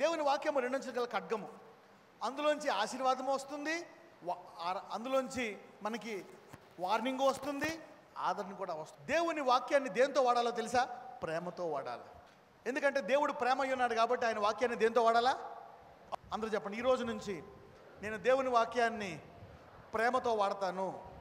దేవుని వాక్యము రెండంచులు గల ఖడ్గము. అందులోంచి ఆశీర్వాదము వస్తుంది అందులోంచి మనకి వార్నింగ్ వస్తుంది ఆదరణ కూడా వస్తుంది. దేవుని వాక్యాన్ని దేంతో వాడాలో తెలుసా? ప్రేమతో వాడాలి. ఎందుకంటే దేవుడు ప్రేమ ఉన్నాడు కాబట్టి ఆయన వాక్యాన్ని దేంతో వాడాలా? అందరూ చెప్పండి ఈ రోజు నుంచి నేను దేవుని వాక్యాన్ని ప్రేమతో వాడతాను.